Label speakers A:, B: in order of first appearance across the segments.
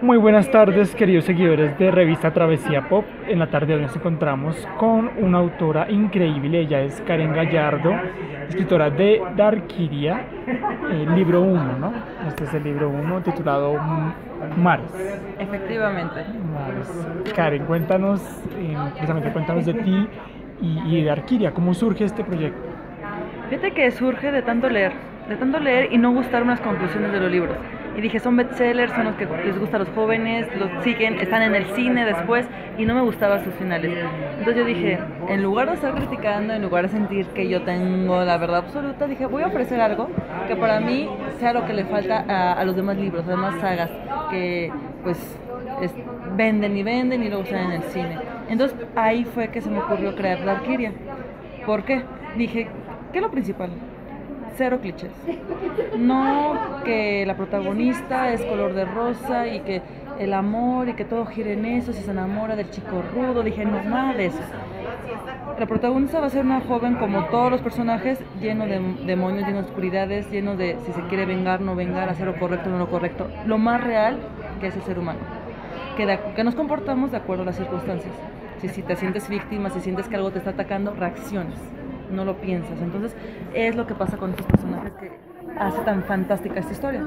A: Muy buenas tardes, queridos seguidores de Revista Travesía Pop. En la tarde hoy nos encontramos con una autora increíble, ella es Karen Gallardo, escritora de Darkiria, el libro 1, ¿no? Este es el libro 1 titulado Mares.
B: Efectivamente.
A: Mares. Karen, cuéntanos, eh, precisamente cuéntanos de ti y, y de Darkiria, ¿cómo surge este proyecto?
B: Fíjate que surge de tanto leer, de tanto leer y no gustar unas conclusiones de los libros. Y dije, son bestsellers, son los que les gustan a los jóvenes, los siguen, están en el cine después y no me gustaban sus finales. Entonces yo dije, en lugar de estar criticando, en lugar de sentir que yo tengo la verdad absoluta, dije, voy a ofrecer algo que para mí sea lo que le falta a, los demás libros, a las demás sagas, que pues venden y venden y luego salen en el cine. Entonces ahí fue que se me ocurrió crear Valkyria. ¿Por qué? Dije, ¿qué es lo principal? Cero clichés. No que la protagonista es color de rosa y que el amor y que todo gira en eso, si se enamora del chico rudo, dije, no, nada de eso. La protagonista va a ser una joven como todos los personajes, lleno de demonios, lleno de oscuridades, lleno de si se quiere vengar, no vengar, hacer lo correcto, no lo correcto. Lo más real que es el ser humano. Que, que nos comportamos de acuerdo a las circunstancias. Si, si te sientes víctima, si sientes que algo te está atacando, reacciones no lo piensas. Entonces es lo que pasa con estos personajes que hace tan fantástica esta historia.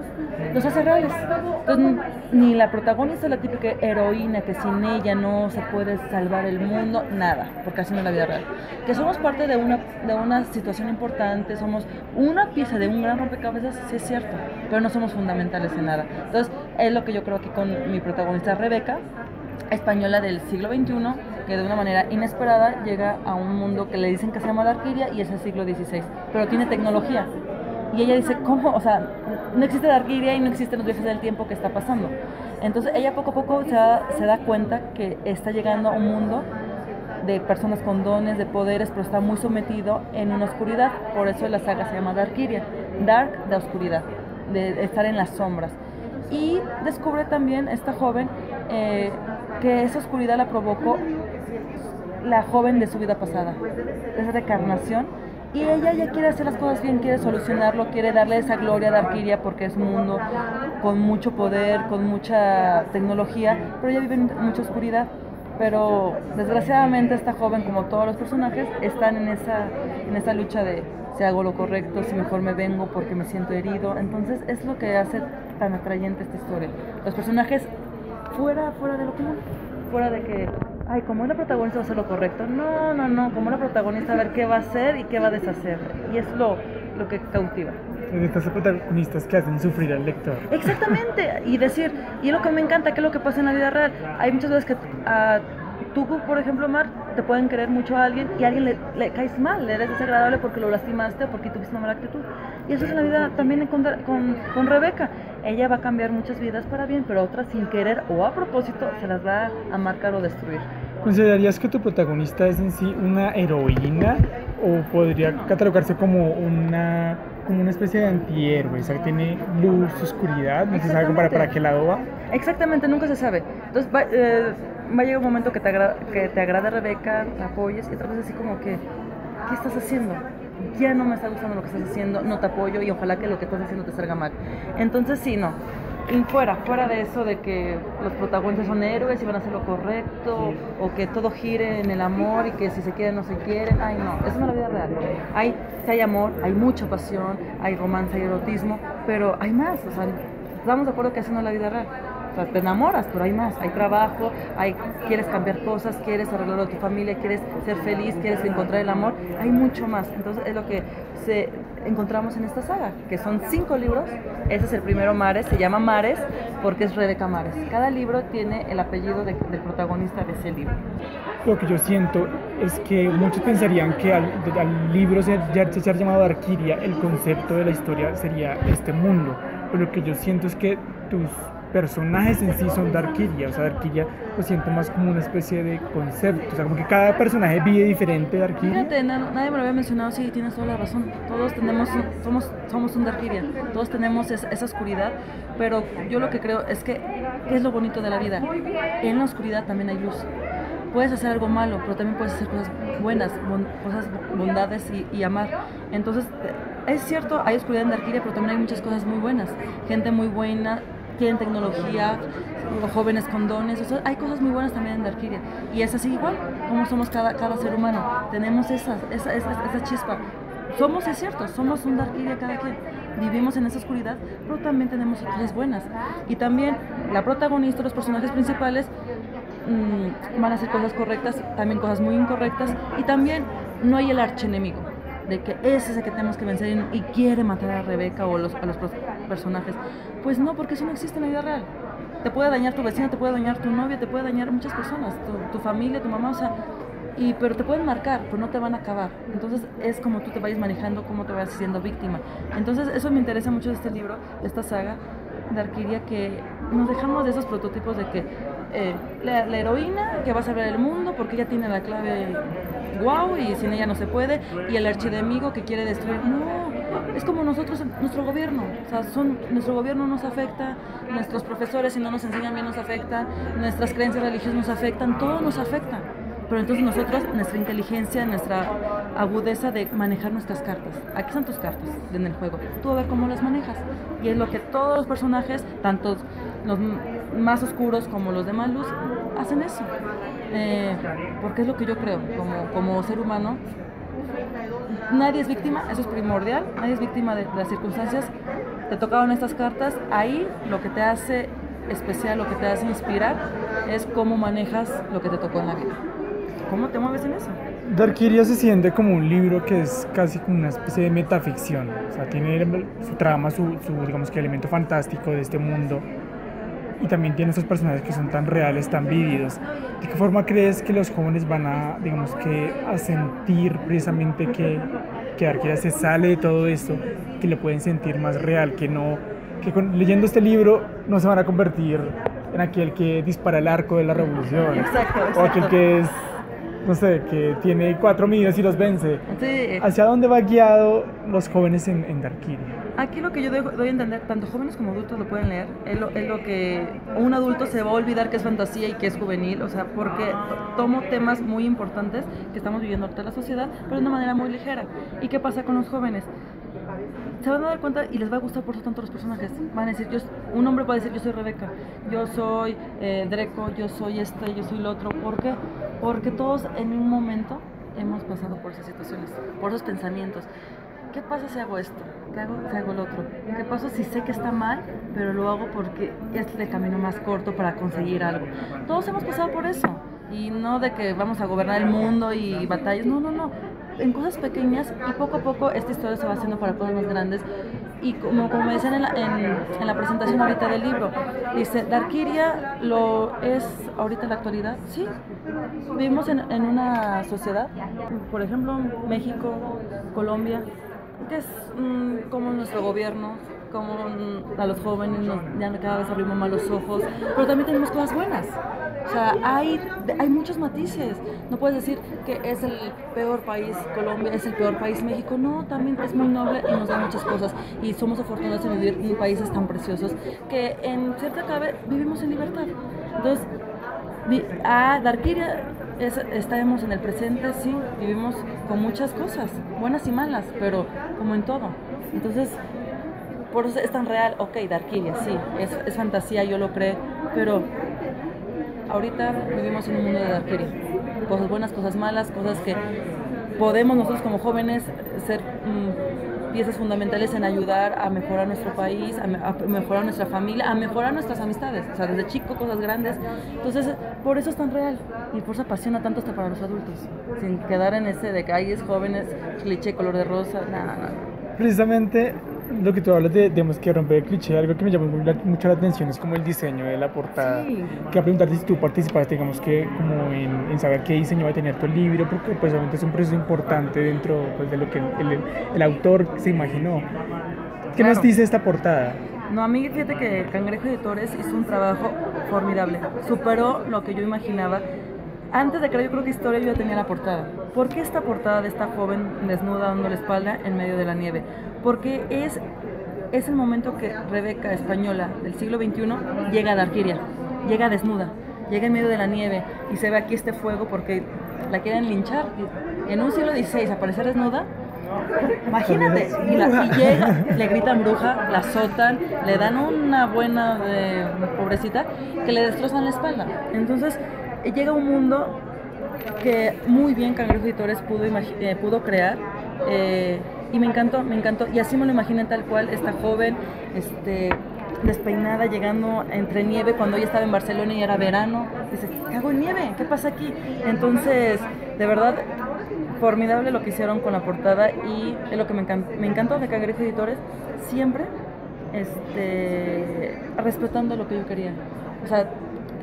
B: Los hace reales. Entonces ni la protagonista es la típica heroína que sin ella no se puede salvar el mundo, nada, porque así no es la vida real. Que somos parte de una, de una situación importante, somos una pieza de un gran rompecabezas, sí es cierto, pero no somos fundamentales en nada. Entonces es lo que yo creo que con mi protagonista Rebeca, española del siglo XXI, que de una manera inesperada llega a un mundo que le dicen que se llama Darkiria y es el siglo XVI, pero tiene tecnología. Y ella dice, ¿cómo? O sea, no existe Darkiria y no existen los viajes del tiempo que está pasando. Entonces ella poco a poco se da, se da cuenta que está llegando a un mundo de personas con dones, de poderes, pero está muy sometido en una oscuridad. Por eso la saga se llama Darkiria. Dark de oscuridad, de estar en las sombras. Y descubre también esta joven eh, que esa oscuridad la provocó la joven de su vida pasada, esa recarnación. Y ella ya quiere hacer las cosas bien, quiere solucionarlo, quiere darle esa gloria a Darkiria porque es un mundo con mucho poder, con mucha tecnología, pero ella vive en mucha oscuridad. Pero desgraciadamente esta joven, como todos los personajes, están en esa, en esa lucha de si hago lo correcto, si mejor me vengo porque me siento herido. Entonces es lo que hace tan atrayente esta historia. Los personajes fuera, fuera de lo común, fuera de que, ay, como es la protagonista va a hacer lo correcto. No, no, no, como la protagonista a ver qué va a hacer y qué va a deshacer. Y es lo, lo que cautiva.
A: Estas protagonistas que hacen sufrir al lector.
B: Exactamente, y decir, y es lo que me encanta, que es lo que pasa en la vida real. Hay muchas veces que a tú, por ejemplo, Mar, te pueden querer mucho a alguien y a alguien le, caes mal, le eres desagradable porque lo lastimaste o porque tuviste una mala actitud. Y eso es en la vida también con, con, con, Rebeca. Ella va a cambiar muchas vidas para bien, pero otras sin querer o a propósito se las va a marcar o destruir.
A: ¿Considerarías que tu protagonista es en sí una heroína o podría catalogarse como una como una especie de antihéroe, o sea, tiene luz, oscuridad, no se sabe para, para qué lado va.
B: Exactamente, nunca se sabe. Entonces, va, eh, va a llegar un momento que te, agrada, que te agrade Rebeca, la apoyes y otra vez así como que, ¿qué estás haciendo? Ya no me está gustando lo que estás haciendo, no te apoyo y ojalá que lo que estás haciendo te salga mal. Entonces sí, no. Y fuera, fuera de eso de que los protagonistas son héroes y van a hacer lo correcto, o que todo gire en el amor y que si se quieren no se quieren, ay no, eso no es la vida real. Hay, si hay amor, hay mucha pasión, hay romance, hay erotismo, pero hay más, o sea, estamos de acuerdo que eso no es la vida real. O sea, te enamoras, pero hay más, hay trabajo, hay, quieres cambiar cosas, quieres arreglar a tu familia, quieres ser feliz, quieres encontrar el amor, hay mucho más. Entonces es lo que encontramos en esta saga, que son cinco libros. Ese es el primero, Mares, se llama Mares porque es Rebeca Mares. Cada libro tiene el apellido del protagonista de ese libro.
A: Lo que yo siento es que muchos pensarían que al, libro se, se, llamado Arquiria, el concepto de la historia sería este mundo. Pero lo que yo siento es que tus personajes en sí son Darkiria, o sea, Darkiria lo siento más como una especie de concepto, o sea, como que cada personaje vive diferente Darkiria.
B: Fíjate, nadie me lo había mencionado, sí, tienes toda la razón, todos tenemos, somos, somos un Darkiria, todos tenemos esa oscuridad, pero yo lo que creo es que, ¿qué es lo bonito de la vida? En la oscuridad también hay luz. puedes hacer algo malo, pero también puedes hacer cosas buenas, cosas bondades y, amar. Entonces, es cierto, hay oscuridad en Darkiria, pero también hay muchas cosas muy buenas. Gente muy buena, tienen tecnología, jóvenes con dones, hay cosas muy buenas también en Darkiria. Y es así igual, como somos cada, cada ser humano. Tenemos esa, esa, esa, esa chispa. Somos, es cierto, somos un Darkiria cada quien. Vivimos en esa oscuridad, pero también tenemos cosas buenas. Y también la protagonista, los personajes principales, mmm, van a hacer cosas correctas, también cosas muy incorrectas. Y también no hay el archenemigo de que es ese que tenemos que vencer y, quiere matar a Rebeca o a los personajes. Pues no, porque eso no existe en la vida real. Te puede dañar tu vecina, te puede dañar tu novia, te puede dañar muchas personas, tu, tu familia, tu mamá, o sea, y, pero te pueden marcar, pero no te van a acabar. Entonces es como tú te vayas manejando, cómo te vayas siendo víctima. Entonces eso me interesa mucho de este libro, de esta saga de Arquiria, que nos dejamos de esos prototipos de que eh, la, heroína que va a salvar el mundo porque ella tiene la clave wow y sin ella no se puede, y el archidemigo que quiere destruir. No, es como nosotros, nuestro gobierno. O sea, son, nuestro gobierno nos afecta, nuestros profesores si no nos enseñan bien nos afecta, nuestras creencias religiosas nos afectan, todo nos afecta pero entonces nosotros, nuestra inteligencia, nuestra agudeza de manejar nuestras cartas. Aquí están tus cartas en el juego. Tú a ver cómo las manejas. Y es lo que todos los personajes, tanto los más oscuros como los de más luz, hacen eso. Eh, porque es lo que yo creo, como, como ser humano. Nadie es víctima, eso es primordial, nadie es víctima de las circunstancias. Te tocaron estas cartas, ahí lo que te hace especial, lo que te hace inspirar, es cómo manejas lo que te tocó en la vida. ¿Cómo te mueves en eso?
A: Darkiria se siente como un libro que es casi como una especie de metaficción. O sea, tiene su trama, su, digamos que elemento fantástico de este mundo. Y también tiene esos personajes que son tan reales, tan vívidos. ¿De qué forma crees que los jóvenes van a, digamos que, a sentir precisamente que, que Darkiria se sale de todo esto, que lo pueden sentir más real, que no, que leyendo este libro no se van a convertir en aquel que dispara el arco de la revolución.
B: Exacto, exacto.
A: O aquel que es no sé, que tiene cuatro medios y los vence.
B: Sí.
A: ¿Hacia dónde va guiado los jóvenes en, en
B: Aquí lo que yo doy, a entender, tanto jóvenes como adultos lo pueden leer, es lo, es lo, que un adulto se va a olvidar que es fantasía y que es juvenil, o sea, porque tomo temas muy importantes que estamos viviendo ahorita en la sociedad, pero de una manera muy ligera. ¿Y qué pasa con los jóvenes? Se van a dar cuenta y les va a gustar por eso tanto los personajes. Van a decir, yo, un hombre puede decir, yo soy Rebeca, yo soy eh, Dreco, yo soy este, yo soy el otro. ¿Por qué? Porque todos en un momento hemos pasado por esas situaciones, por esos pensamientos. ¿Qué pasa si hago esto? ¿Qué hago si hago el otro? ¿Qué pasa si sé que está mal, pero lo hago porque es el camino más corto para conseguir algo? Todos hemos pasado por eso. Y no de que vamos a gobernar el mundo y batallas. No, no, no en cosas pequeñas y poco a poco esta historia se va haciendo para cosas más grandes. Y como, como me decían en la, en, la presentación ahorita del libro, dice, Darkiria lo es ahorita en la actualidad. Sí, vivimos en, en una sociedad, por ejemplo, México, Colombia, que es mm, como nuestro gobierno, como a los jóvenes ya cada vez abrimos más los ojos, pero también tenemos cosas buenas. O sea, hay, hay muchos matices. No puedes decir que es el peor país Colombia, es el peor país México. No, también es muy noble y nos da muchas cosas. Y somos afortunados de vivir en países tan preciosos que en cierta cabe vivimos en libertad. Entonces, a Darkiria estamos en el presente, sí, vivimos con muchas cosas, buenas y malas, pero como en todo. Entonces, por eso es tan real, ok, Darkiria, sí, es, es fantasía, yo lo creo, pero ahorita vivimos en un mundo de Darkiria. Cosas buenas, cosas malas, cosas que podemos nosotros como jóvenes ser mm, piezas fundamentales en ayudar a mejorar nuestro país, a, mejorar nuestra familia, a mejorar nuestras amistades. O sea, desde chico, cosas grandes. Entonces, por eso es tan real y por eso apasiona tanto hasta para los adultos. Sin quedar en ese de hay jóvenes, cliché, color de rosa, nada, nada.
A: Precisamente lo que tú hablas de, tenemos que romper el cliché, algo que me llamó mucho la atención es como el diseño de la portada.
B: Sí.
A: Quería preguntarte si tú participaste, digamos que como en, saber qué diseño va a tener tu libro, porque pues obviamente es un proceso importante dentro pues, de lo que el, el, autor se imaginó. ¿Qué nos dice esta portada?
B: No, a mí fíjate que Cangrejo Editores hizo un trabajo formidable. Superó lo que yo imaginaba. Antes de crear yo creo que historia yo ya tenía la portada. ¿Por qué esta portada de esta joven desnuda dando la espalda en medio de la nieve? porque es, es el momento que Rebeca, española del siglo XXI, llega a Darkiria, llega desnuda. llega en medio de la nieve y se ve aquí este fuego porque la quieren linchar. En un siglo XVI aparecer desnuda, Imagínate, y, la, y llega, le gritan bruja, la azotan, le dan una buena de pobrecita que le destrozan la espalda. Entonces llega un mundo que muy bien Cangrejo Editores pudo, eh, pudo crear. Eh, y me encantó, me encantó. Y así me lo imaginé tal cual, esta joven, este, despeinada, llegando entre nieve cuando ella estaba en Barcelona y era verano. Dice, ¿qué hago en nieve? ¿Qué pasa aquí? Entonces, de verdad, formidable lo que hicieron con la portada y es lo que me, encantó, me encantó de Cangrejo Editores, siempre este, respetando lo que yo quería. O sea,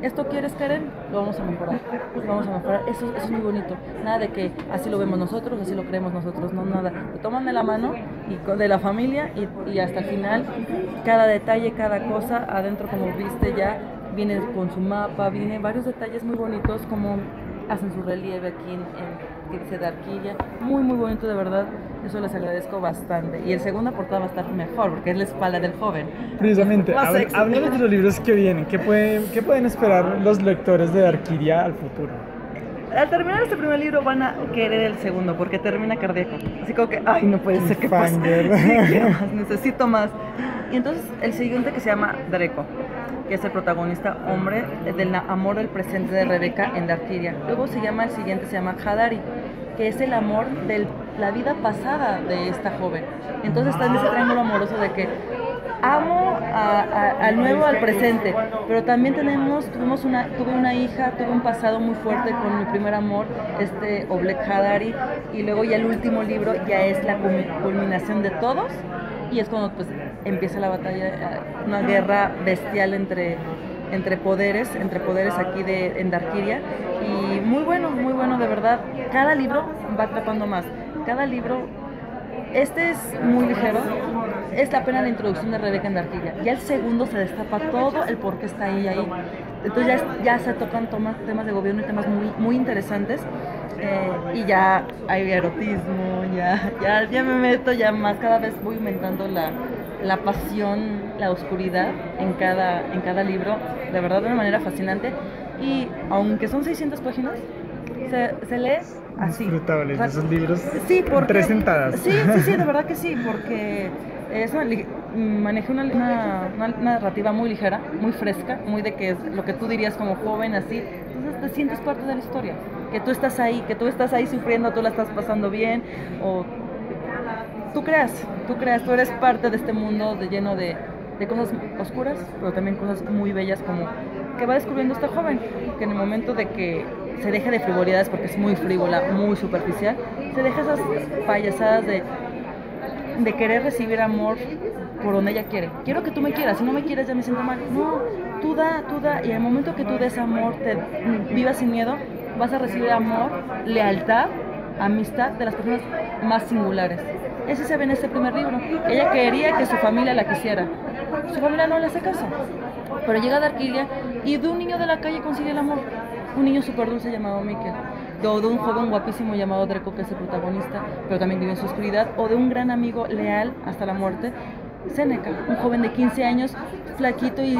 B: esto quieres, Karen, lo vamos a mejorar. Lo vamos a mejorar. Eso, es muy bonito. Nada de que así lo vemos nosotros, así lo creemos nosotros, no nada. Te toman de la mano y de la familia y, y hasta el final, cada detalle, cada cosa, adentro como viste ya, viene con su mapa, viene varios detalles muy bonitos como hacen su relieve aquí en, que dice de arquilla. Muy, muy bonito, de verdad. Eso les agradezco bastante. Y el segunda portada va a estar mejor, porque es la espalda del joven.
A: Precisamente, hablemos de los libros que vienen. ¿Qué pueden, ¿Qué pueden esperar los lectores de Arquiria al futuro?
B: Al terminar este primer libro van a querer el segundo, porque termina cardíaco. Así como que, ay, no puede ser, que pasa? Necesito más. Y entonces el siguiente que se llama Draco que es el protagonista hombre del amor del presente de Rebeca en Darkiria. Luego se llama el siguiente, se llama Hadari, que es el amor de la vida pasada de esta joven. Entonces está en ese triángulo amoroso de que amo al nuevo, al presente, pero también tenemos, tuvimos una, tuve una hija, tuve un pasado muy fuerte con mi primer amor, este Oblek Hadari, y luego ya el último libro ya es la culminación de todos, y es cuando pues empieza la batalla, eh, una guerra bestial entre, entre poderes, entre poderes aquí de, en Darkiria. Y muy bueno, muy bueno, de verdad. Cada libro va atrapando más. Cada libro, este es muy ligero, es la pena la introducción de Rebeca en Darkiria. Ya el segundo se destapa todo el por qué está ahí ahí. Entonces ya, ya se tocan temas de gobierno y temas muy, muy interesantes. Eh, y ya hay erotismo, ya, ya, ya me meto ya más, cada vez voy aumentando la, la pasión, la oscuridad en cada, en cada libro, de verdad de una manera fascinante. Y aunque son 600 páginas, se, se lee así.
A: Disfrutables esos libros.
B: Sí, por
A: tres sentadas.
B: Sí, sí, sí, de verdad que sí, porque eso manejé una, una, narrativa muy ligera, muy fresca, muy de que es lo que tú dirías como joven, así. Entonces te sientes parte de la historia, que tú estás ahí, que tú estás ahí sufriendo, tú la estás pasando bien, o tú creas, tú creas, tú eres parte de este mundo de, lleno de, de cosas oscuras, pero también cosas muy bellas como que va descubriendo esta joven, que en el momento de que se deja de frivolidades porque es muy frívola, muy superficial, se deja esas payasadas de, de querer recibir amor por donde ella quiere. Quiero que tú me quieras, si no me quieres ya me siento mal. No, tú da, tú da, y en el momento que tú des amor, te vivas sin miedo, vas a recibir amor, lealtad, amistad de las personas más singulares. Ese se ve en este primer libro. Ella quería que su familia la quisiera. Su familia no le hace caso. Pero llega a y de un niño de la calle consigue el amor. Un niño súper dulce llamado Mikel. O de un joven guapísimo llamado Draco, que es el protagonista, pero también vive en su oscuridad. O de un gran amigo leal hasta la muerte, Seneca, un joven de 15 años, flaquito y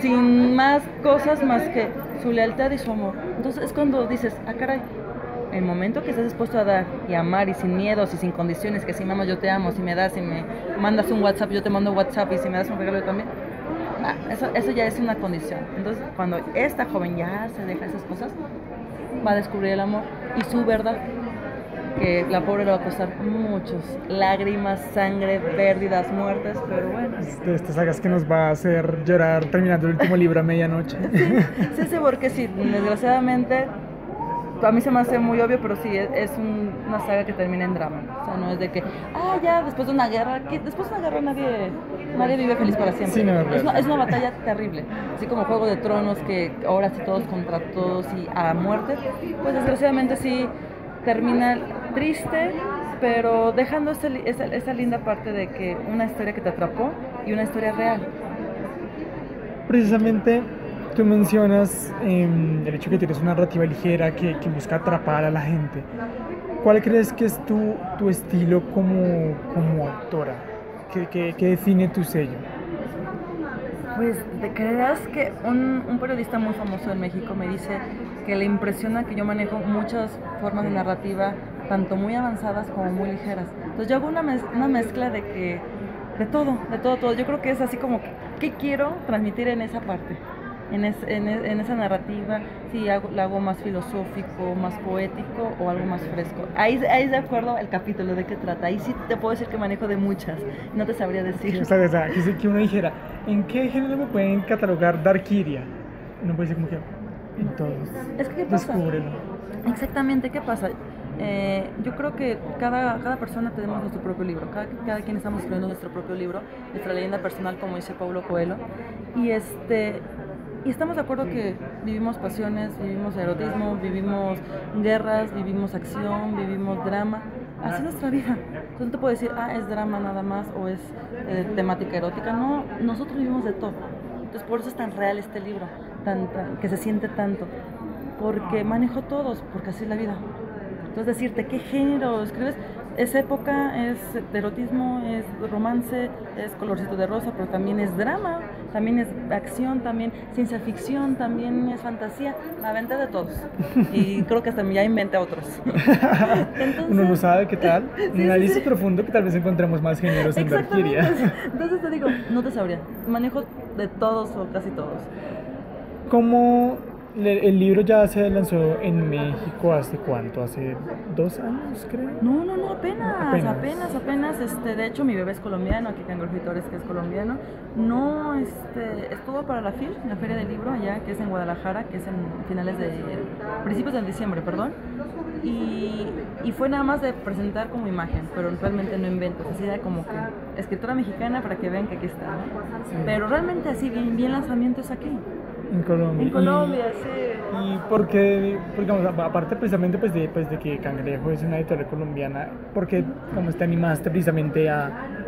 B: sin más cosas más que su lealtad y su amor. Entonces es cuando dices, ah, caray, el momento que estás dispuesto a dar y amar y sin miedos y sin condiciones, que si mamá yo te amo, si me das, si me mandas un WhatsApp, yo te mando WhatsApp y si me das un regalo yo también, ah, eso, eso ya es una condición. Entonces, cuando esta joven ya se deja esas cosas, va a descubrir el amor y su verdad, que la pobre le va a costar muchos, lágrimas, sangre, pérdidas, muertes, pero bueno.
A: De estas sagas que nos va a hacer llorar terminando el último libro a medianoche.
B: sí, sí, porque sí, desgraciadamente a mí se me hace muy obvio, pero sí, es, una saga que termina en drama. O sea, no es de que, ah, ya, después de una guerra, que después de una guerra nadie, nadie vive feliz para siempre. es, una, es, una, batalla terrible. Así como Juego de Tronos, que ahora sí todos contra todos y a muerte. Pues desgraciadamente sí termina triste, pero dejando esa, esa, esa linda parte de que una historia que te atrapó y una historia real.
A: Precisamente tú mencionas em, el hecho que tienes una narrativa ligera que, que, busca atrapar a la gente. ¿Cuál crees que es tu, tu estilo como, como autora? ¿Qué, qué, qué define tu sello?
B: Pues te creerás que un, un, periodista muy famoso en México me dice que le impresiona que yo manejo muchas formas de narrativa, tanto muy avanzadas como muy ligeras. Entonces yo hago una, mez una mezcla de que, de todo, de todo, todo. Yo creo que es así como, ¿qué quiero transmitir en esa parte? En, es, en, en, esa narrativa, si hago, la hago más filosófico, más poético o algo más fresco. Ahí, ahí es de acuerdo el capítulo de qué trata. Ahí sí te puedo decir que manejo de muchas. No te sabría decir.
A: O sea, o sea que, que uno dijera, ¿en qué género me pueden catalogar Darkiria? No puede ser como que en todos.
B: Es que ¿qué pasa?
A: Descúbrelo.
B: Exactamente, ¿qué pasa? Eh, yo creo que cada, cada persona tenemos nuestro propio libro, cada, cada quien estamos escribiendo nuestro propio libro, nuestra leyenda personal, como dice Pablo Coelho. Y este, y estamos de acuerdo que vivimos pasiones, vivimos erotismo, vivimos guerras, vivimos acción, vivimos drama. Así es nuestra vida. Entonces no te puedo decir, ah, es drama nada más o es eh, temática erótica. No, nosotros vivimos de todo. Entonces por eso es tan real este libro, tan, tan, que se siente tanto. Porque manejo todos, porque así es la vida. Entonces decirte qué género escribes, es época, es erotismo, es romance, es colorcito de rosa, pero también es drama, también es acción, también ciencia ficción, también es fantasía, la venta de todos. Y creo que hasta ya inventé otros.
A: Entonces, Uno no sabe qué tal. Un análisis sí, sí. profundo que tal vez encontremos más géneros en Valkyria.
B: Entonces te digo, no te sabría. Manejo de todos o casi todos.
A: ¿Cómo el libro ya se lanzó en México hace cuánto, hace dos años creo.
B: No, no, no, apenas, apenas, apenas, apenas este, de hecho mi bebé es colombiano, aquí tengo escritores que es colombiano. No, este, estuvo para la FIL, la Feria del Libro allá, que es en Guadalajara, que es en finales de, principios de diciembre, perdón. Y, y fue nada más de presentar como imagen, pero realmente no invento, así era como que escritora mexicana para que vean que aquí está, ¿no? sí. Pero realmente así, bien, bien lanzamiento es aquí.
A: En Colombia.
B: En Colombia,
A: y,
B: sí.
A: Y porque, porque digamos, aparte precisamente pues de, pues de que Cangrejo es una editorial colombiana, porque como te animaste precisamente a,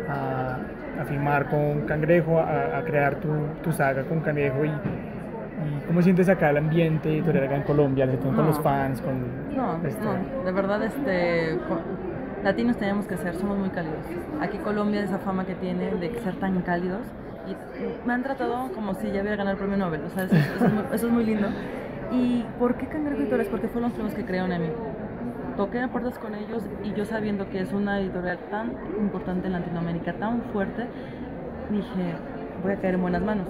A: a, a filmar con Cangrejo, a, a crear tu, tu, saga con Cangrejo y, y cómo sientes acá el ambiente editorial acá en Colombia, con
B: No.
A: los fans, con...
B: No,
A: este-
B: no, de verdad, este, latinos tenemos que ser, somos muy cálidos. Aquí Colombia esa fama que tiene de ser tan cálidos me han tratado como si ya hubiera ganado el premio Nobel, o sea, eso, eso es, muy, eso es muy lindo. ¿Y por qué Cangrejo Editores? Porque fueron los primeros que crearon en mí. Toqué puertas con ellos y yo sabiendo que es una editorial tan importante en Latinoamérica, tan fuerte, dije, voy a caer en buenas manos.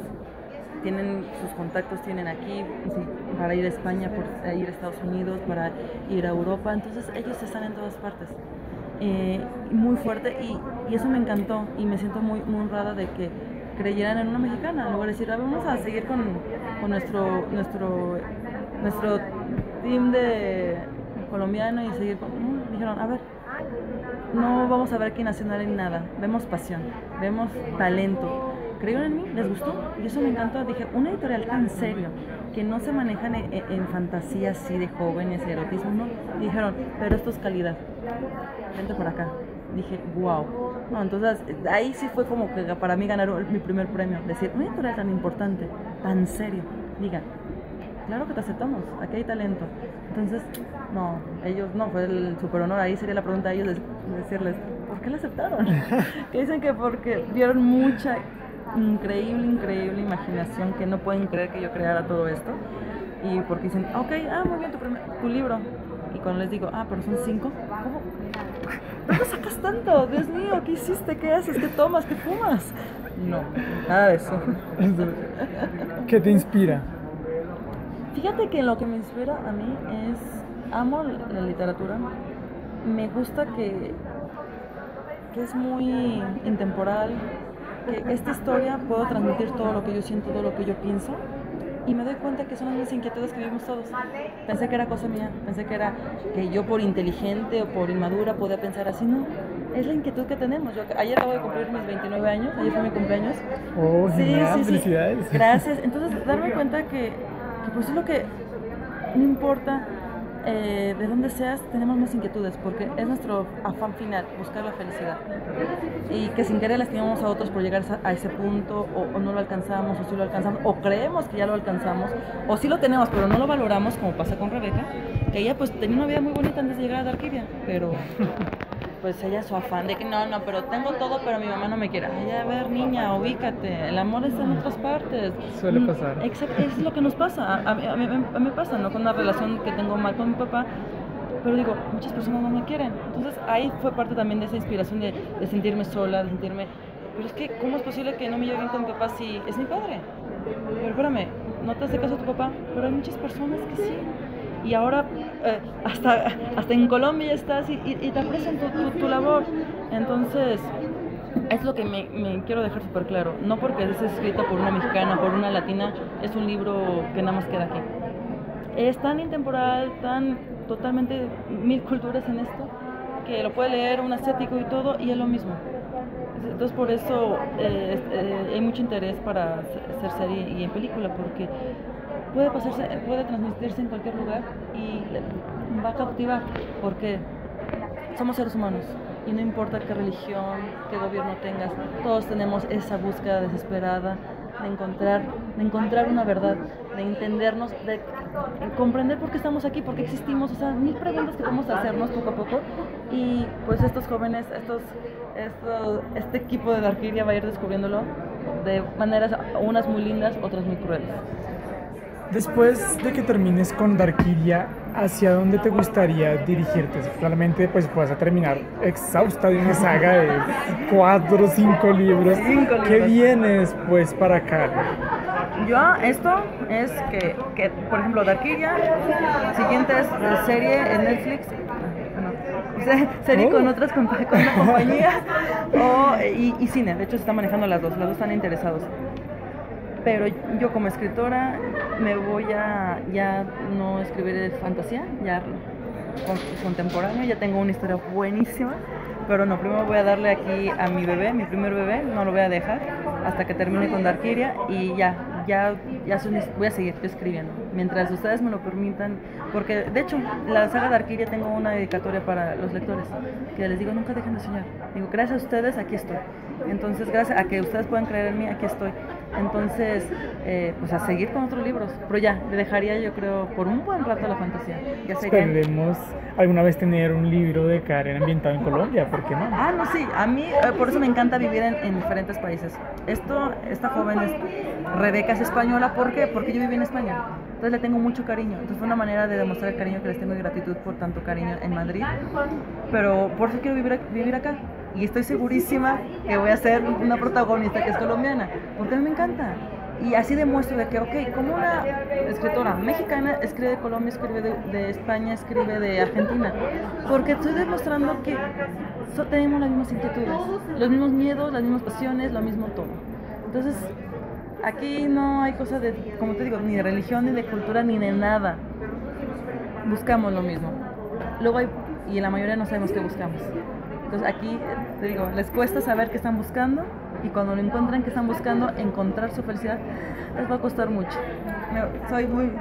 B: Tienen sus contactos, tienen aquí sí, para ir a España, por ir a Estados Unidos, para ir a Europa. Entonces ellos están en todas partes. Eh, muy fuerte y, y, eso me encantó y me siento muy, muy honrada de que creyeran en una mexicana, en lugar de decir, ah, vamos a seguir con, con nuestro, nuestro, nuestro team de colombiano y seguir con... No, dijeron, a ver, no vamos a ver aquí nacional en nada, vemos pasión, vemos talento. Creyeron en mí, les gustó y eso me encantó. Dije, una editorial tan serio que no se manejan en, en, en fantasía así de jóvenes, erotismo, no. Dijeron, pero esto es calidad. Vente por acá. Dije, wow. No, entonces ahí sí fue como que para mí ganar mi primer premio. Decir, una editorial tan importante, tan serio. Diga, claro que te aceptamos, aquí hay talento. Entonces, no, ellos, no, fue el super honor. Ahí sería la pregunta a ellos de, decirles, ¿por qué la aceptaron? que dicen que porque vieron mucha, increíble, increíble imaginación que no pueden creer que yo creara todo esto. Y porque dicen, ok, ah, muy bien tu, primer, tu libro. Y cuando les digo, ah, pero son cinco, ¿cómo? ¿Dónde sacas tanto? Dios mío, ¿qué hiciste? ¿Qué haces? ¿Qué tomas? ¿Qué fumas? No, nada de eso.
A: ¿Qué te inspira?
B: Fíjate que lo que me inspira a mí es, amo la literatura, me gusta que, que es muy intemporal, que esta historia puedo transmitir todo lo que yo siento, todo lo que yo pienso, y me doy cuenta que son las mismas inquietudes que vivimos todos. Pensé que era cosa mía, pensé que era que yo por inteligente o por inmadura podía pensar así, no. Es la inquietud que tenemos. Yo ayer acabo de cumplir mis 29 años, ayer fue mi cumpleaños.
A: Oh, sí, genial, sí, felicidades.
B: Sí. Gracias. Entonces, darme cuenta que, que pues es lo que no importa eh, de dónde seas, tenemos más inquietudes, porque es nuestro afán final, buscar la felicidad. Y que sin querer lastimamos a otros por llegar a ese punto, o, o, no lo alcanzamos, o sí lo alcanzamos, o creemos que ya lo alcanzamos, o sí lo tenemos, pero no lo valoramos, como pasa con Rebeca, que ella pues tenía una vida muy bonita antes de llegar a Darkivia, pero pues ella su afán de que no, no, pero tengo todo, pero mi mamá no me quiere. Ay, a ver, niña, ubícate, el amor está en otras partes.
A: Suele
B: Mm,
A: pasar.
B: Exacto, es lo que nos pasa. A, a mí- a mí, a mí me pasa, ¿no? Con una relación que tengo mal con mi papá, pero digo, muchas personas no me quieren. Entonces ahí fue parte también de esa inspiración de, de sentirme sola, de sentirme... Pero es que, ¿cómo es posible que no me lleve bien con mi papá si es mi padre? Pero espérame, no te hace caso tu papá, pero hay muchas personas que sí. Y ahora eh, hasta, hasta en Colombia estás y, y- y te aprecian tu, tu- tu labor. Entonces, es lo que me, me quiero dejar súper claro. No porque es escrito por una mexicana, por una latina, es un libro que nada más queda aquí. Es tan intemporal, tan totalmente mil culturas en esto, que lo puede leer un asiático y todo, y es lo mismo. Entonces por eso eh, eh, hay mucho interés para hacer serie y en película, porque puede pasarse, puede transmitirse en cualquier lugar y va a cautivar, porque somos seres humanos y no importa qué religión, qué gobierno tengas, todos tenemos esa búsqueda desesperada de encontrar, de encontrar una verdad, de entendernos, de comprender por qué estamos aquí, por qué existimos, o sea, mil preguntas que podemos hacernos poco a poco y pues estos jóvenes, estos, estos este equipo de Darkiria va a ir descubriéndolo de maneras unas muy lindas, otras muy crueles.
A: Después de que termines con Darkiria, ¿hacia dónde te gustaría dirigirte? Claramente, pues vas a terminar exhausta de una saga de cuatro o cinco libros.
B: Cinco
A: ¿Qué
B: libros.
A: viene después para acá?
B: Yo, esto es que, que, por ejemplo, Darkiria, siguiente es eh, serie en Netflix, serie
A: Oh.
B: con otras compa- con otra compañía o, y, y cine, de hecho se están manejando las dos, las dos están interesados. Pero yo como escritora me voy a ya no escribir fantasía, ya con- contemporáneo, ya tengo una historia buenísima, pero no, primero voy a darle aquí a mi bebé, mi primer bebé, no lo voy a dejar hasta que termine con Darkiria y ya, ya, ya voy a seguir escribiendo, mientras ustedes me lo permitan, porque de hecho la saga Darkiria tengo una dedicatoria para los lectores, que les digo nunca dejen de soñar, digo gracias a ustedes aquí estoy, entonces gracias a que ustedes puedan creer en mí aquí estoy, entonces eh, pues a seguir con otros libros, pero ya, le dejaría yo creo por un buen rato la fantasía, ya
A: Esperemos alguna vez tener un libro de Karen ambientado en Colombia, ¿por qué no?
B: Ah, no, sí, a mí eh, por eso me encanta vivir en, en diferentes países. Esto, esta joven es, Rebeca es española, ¿por qué? Porque yo viví en España. Entonces le tengo mucho cariño. Entonces fue una manera de demostrar el cariño que les tengo y gratitud por tanto cariño en Madrid. Pero por eso quiero vivir, vivir acá. Y estoy segurísima que voy a ser una protagonista que es colombiana, porque a mí me encanta. Y así demuestro de que, ok, como una escritora mexicana escribe de Colombia, escribe de, de España, escribe de Argentina, porque estoy demostrando que so- tenemos las mismas inquietudes, los mismos miedos, las mismas pasiones, lo mismo todo. Entonces, aquí no hay cosa de, como te digo, ni de religión, ni de cultura, ni de nada. Buscamos lo mismo. Luego hay, y la mayoría no sabemos qué buscamos. Entonces aquí, te digo, les cuesta saber qué están buscando y cuando lo encuentran qué están buscando, encontrar su felicidad, les va a costar mucho. Me- soy muy...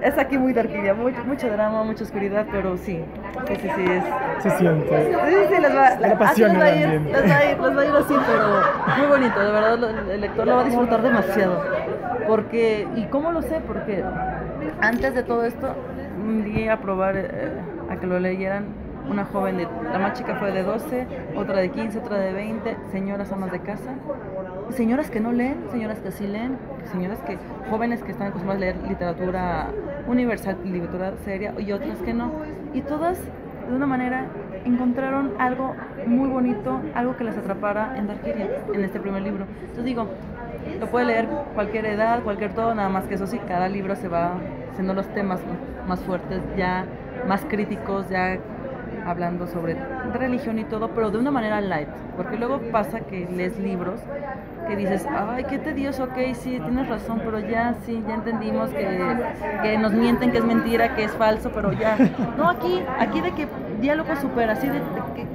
B: Es aquí muy darkidia, mucho, mucho drama, mucha oscuridad, pero sí, sí, sí, sí, es,
A: Se siente.
B: Sí, sí, les va,
A: Le
B: así
A: apasiona
B: les va a ir, les va a ir, les va a ir así, pero muy bonito, de verdad el lector lo va a disfrutar demasiado. Porque, ¿y cómo lo sé? Porque antes de todo esto, di a probar eh, a que lo leyeran una joven de, la más chica fue de 12, otra de 15, otra de 20, señoras amas de casa, señoras que no leen, señoras que sí leen, señoras que, jóvenes que están acostumbradas a leer literatura universal, literatura seria, y otras que no. Y todas, de una manera, encontraron algo muy bonito, algo que les atrapara en Darkiria, en este primer libro. Entonces digo, lo puede leer cualquier edad, cualquier todo, nada más que eso sí, cada libro se va haciendo los temas más fuertes, ya más críticos, ya hablando sobre religión y todo, pero de una manera light, porque luego pasa que lees libros que dices, ay, qué tedioso, ok, sí, tienes razón, pero ya, sí, ya entendimos que, que nos mienten, que es mentira, que es falso, pero ya. No, aquí, aquí de que diálogo súper así, de, de que,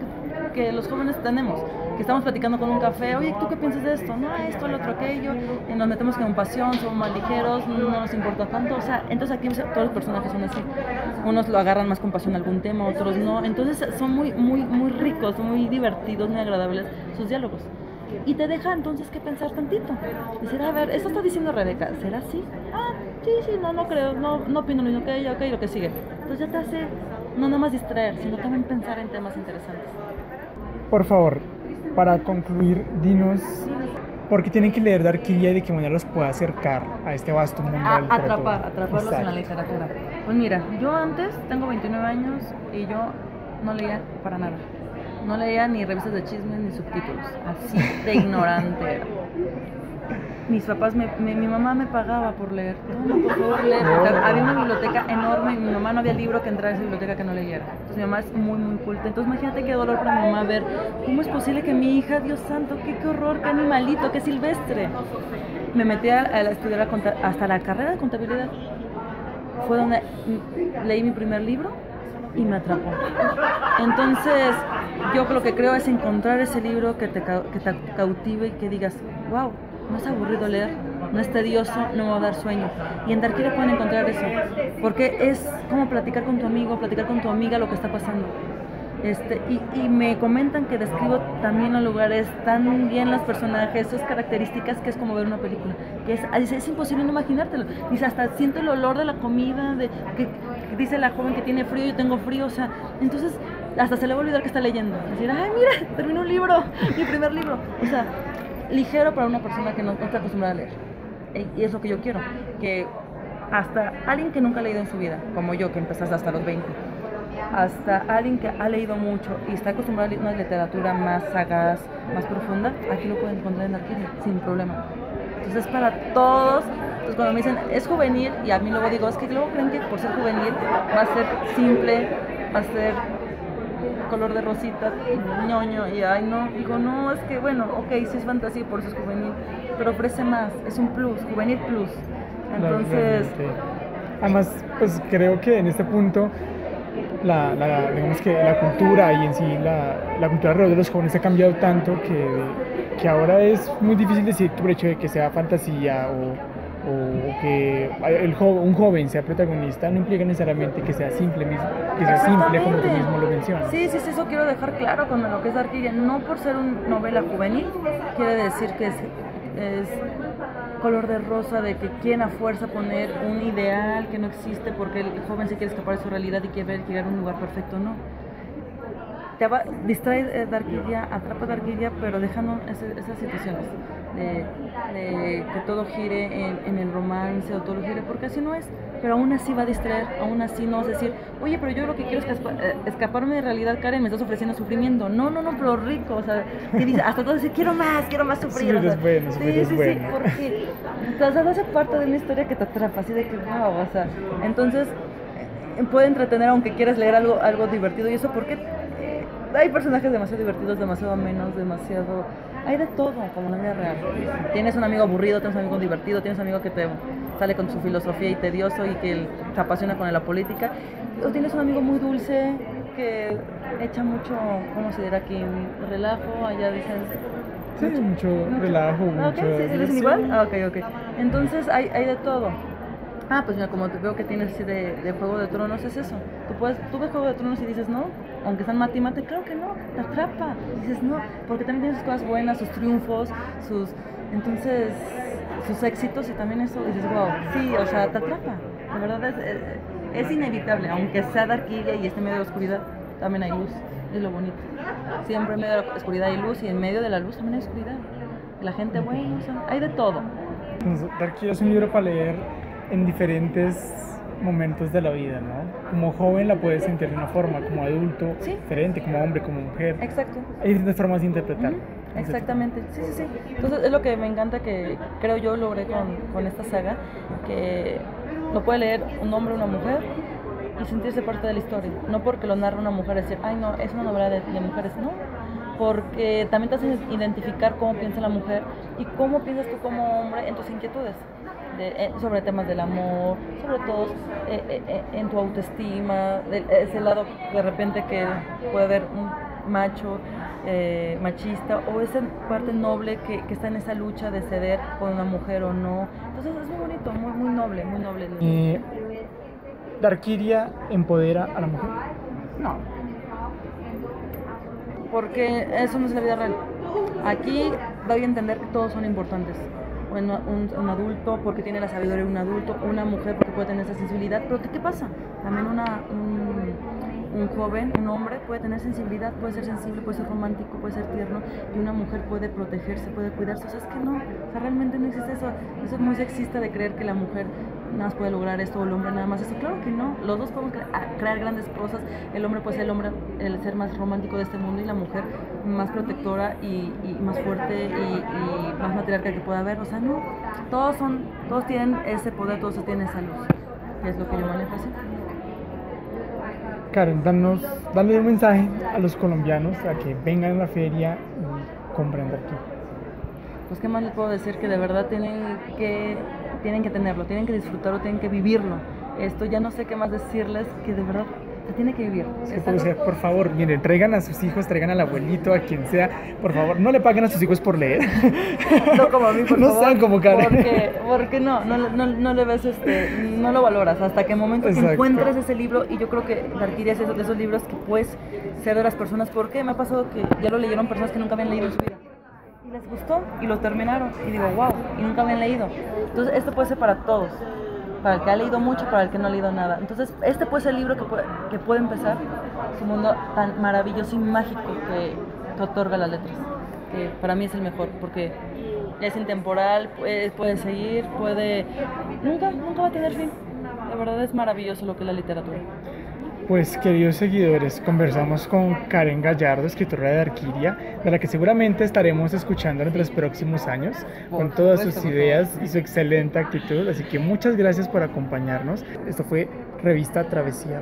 B: que los jóvenes tenemos, que estamos platicando con un café, oye, ¿tú qué piensas de esto? No, esto, el otro, aquello, y nos metemos con pasión, somos más ligeros, no nos importa tanto, o sea, entonces aquí todos los personajes son así, unos lo agarran más con pasión a algún tema, otros no, entonces son muy, muy, muy ricos, muy divertidos, muy agradables sus diálogos. Y te deja entonces que pensar tantito. Decir, a ver, esto está diciendo Rebeca, ¿será así? Ah, sí, sí, no, no creo, no, no opino lo mismo que ella, ok, lo que sigue. Entonces ya te hace no nada más distraer, sino también pensar en temas interesantes.
A: Por favor, para concluir, dinos por qué tienen que leer Darquilla y de qué manera los puede acercar a este vasto mundo
B: A-
A: de la literatura.
B: atrapar, atraparlos en la literatura. Pues mira, yo antes tengo 29 años y yo no leía para nada. No leía ni revistas de chismes ni subtítulos. Así de ignorante era. Mis papás, me, mi, mi mamá me pagaba por leer. Toma, por favor, leer. Porque Había una biblioteca enorme y mi mamá no había libro que entrara a esa biblioteca que no leyera. Entonces mi mamá es muy, muy culta. Entonces imagínate qué dolor para mi mamá ver cómo es posible que mi hija, Dios santo, qué, qué horror, qué animalito, qué silvestre. Me metí a, a estudiar hasta la carrera de contabilidad. Fue donde leí mi primer libro y me atrapó. Entonces, yo lo que creo es encontrar ese libro que te, que te cautive y que digas, wow, no es aburrido leer, no es tedioso, no me va a dar sueño. Y en Darkira pueden encontrar eso, porque es como platicar con tu amigo, platicar con tu amiga lo que está pasando. Este, y, y me comentan que describo también los lugares tan bien los personajes, sus características, que es como ver una película. Que es, dice, es imposible no imaginártelo. Dice, hasta siento el olor de la comida, de, que, que dice la joven que tiene frío, yo tengo frío, o sea, entonces hasta se le va a olvidar que está leyendo. Decir, ay, mira, terminó un libro, mi primer libro. O sea, ligero para una persona que no, está acostumbrada a leer. E- Y es lo que yo quiero, que hasta alguien que nunca ha leído en su vida, como yo, que empezaste hasta los 20, hasta alguien que ha leído mucho y está acostumbrado a una literatura más sagaz, más profunda, aquí lo pueden encontrar en Arquímedes, sin problema. Entonces, para todos, entonces cuando me dicen, es juvenil, y a mí luego digo, es que luego creen que por ser juvenil va a ser simple, va a ser color de rosita, ñoño, y ay no, digo, no, es que bueno, ok, sí es fantasía, por eso es juvenil, pero ofrece más, es un plus, juvenil plus. Entonces,
A: Realmente. Además, pues creo que en este punto la, la- digamos que la cultura y en sí la, la cultura alrededor de los jóvenes ha cambiado tanto que, que ahora es muy difícil decir por hecho de que sea fantasía o, o que el jo- un joven sea protagonista no implica necesariamente que sea simple, que sea simple como tú mismo lo mencionas.
B: Sí, sí, sí, eso quiero dejar claro con lo que es Darkilla. No por ser una novela juvenil, quiere decir que es, es color de rosa, de que quieren a fuerza poner un ideal que no existe porque el joven se quiere escapar de su realidad y quiere llegar a un lugar perfecto. No. Te va, distrae eh, Darkilla, atrapa Darkilla, pero dejando ese- esas situaciones de, de que todo gire en, en el romance o todo lo gire, porque así no es. Pero aún así va a distraer, aún así no vas a decir, oye, pero yo lo que quiero es escapa- eh, escaparme de realidad, Karen, me estás ofreciendo sufrimiento. No, no, no, pero rico, o sea, que dice, hasta todo dice, quiero más, quiero más sufrir. O sea,
A: es bueno,
B: sí,
A: es
B: sí,
A: bueno.
B: sí, porque o sea, hace parte de una historia que te atrapa, así de que, wow, o sea, entonces eh, puede entretener aunque quieras leer algo, algo divertido y eso porque hay personajes demasiado divertidos, demasiado menos, demasiado... Hay de todo, como en la vida real. Tienes un amigo aburrido, tienes un amigo divertido, tienes un amigo que te sale con su filosofía y tedioso y que se apasiona con la política. O tienes un amigo muy dulce que echa mucho, ¿cómo se dirá aquí? Relajo, allá dicen...
A: Sí, mucho relajo,
B: Ah, ok,
A: mucho...
B: ¿sí, ¿Eres igual? Ah, ok, ok. Entonces hay, hay de todo. Ah, pues mira, como veo que tienes así de, de Juego de Tronos, es eso. Tú, puedes, ves Juego de Tronos y dices, no, aunque están mate y mate, claro que no, te atrapa. Dices, no, porque también tiene sus cosas buenas, sus triunfos, sus. Entonces, sus éxitos y también eso, dices, wow, sí, o sea, te atrapa. De verdad es, es, es inevitable, aunque sea darquilla y esté medio de la oscuridad, también hay luz, es lo bonito. Siempre en medio de la oscuridad hay luz y en medio de la luz también hay oscuridad. La gente, bueno, o sea, hay de todo.
A: Entonces, Darkilla es un libro para leer en diferentes momentos de la vida, ¿no? Como joven la puedes sentir de una forma, como adulto,
B: Sí.
A: diferente, como hombre, como mujer.
B: Exacto.
A: Hay diferentes formas de interpretar.
B: Exactamente, sí, sí, sí. Entonces es lo que me encanta que creo yo logré con, con esta saga, que lo puede leer un hombre o una mujer y sentirse parte de la historia. No porque lo narra una mujer, decir, ay no, es una novela de, de mujeres, no. Porque también te hace identificar cómo piensa la mujer y cómo piensas tú como hombre en tus inquietudes. De- eh, sobre temas del amor, sobre todo eh, eh, eh, en tu autoestima, de- ese lado de repente que puede haber un macho eh, machista o esa parte noble que, que está en esa lucha de ceder con una mujer o no. Entonces es muy bonito, muy, muy noble, muy noble.
A: Darkiria empodera a la mujer.
B: No. Porque eso no es la vida real. Aquí doy a entender que todos son importantes. Un, un- un adulto porque tiene la sabiduría de un adulto, una mujer porque puede tener esa sensibilidad, pero ¿qué pasa? También una, un, un joven, un hombre puede tener sensibilidad, puede ser sensible, puede ser romántico, puede ser tierno, y una mujer puede protegerse, puede cuidarse. O sea, es que no, o sea, realmente no existe eso. Eso es muy sexista de creer que la mujer nada más puede lograr esto o el hombre nada más eso. Claro que no, los dos podemos crear grandes cosas. El hombre puede ser el hombre, el ser más romántico de este mundo y la mujer más protectora y, más fuerte y, más material que pueda haber. O sea, no, todos son, todos tienen ese poder, todos tienen esa luz. es lo que yo manejo.
A: Karen, danos, dale un mensaje a los colombianos a que vengan a la feria y compren aquí.
B: Pues qué más les puedo decir que de verdad tienen que tienen que tenerlo, tienen que disfrutarlo, tienen que vivirlo. Esto ya no sé qué más decirles que de verdad se tiene que vivir.
A: por favor, miren, traigan a sus hijos, traigan al abuelito, a quien sea, por favor, no le paguen a sus hijos por leer.
B: No como a mí, por
A: no sean como Karen.
B: Porque, porque no, no, no, no, le ves, este, no lo valoras hasta que el momento que encuentres ese libro, y yo creo que Darkiria es de esos libros que puedes ser de las personas, porque me ha pasado que ya lo leyeron personas que nunca habían leído en su vida y les gustó y lo terminaron y digo, wow, y nunca habían leído. Entonces, esto puede ser para todos para el que ha leído mucho, para el que no ha leído nada. Entonces, este puede ser el libro que puede, que puede empezar su mundo tan maravilloso y mágico que te otorga las letras. Que para mí es el mejor, porque es intemporal, puede, puede seguir, puede... Nunca, nunca va a tener fin. De verdad es maravilloso lo que es la literatura.
A: Pues queridos seguidores, conversamos con Karen Gallardo, escritora de Arquiria, de la que seguramente estaremos escuchando en los próximos años, con todas sus ideas y su excelente actitud. Así que muchas gracias por acompañarnos. Esto fue Revista Travesía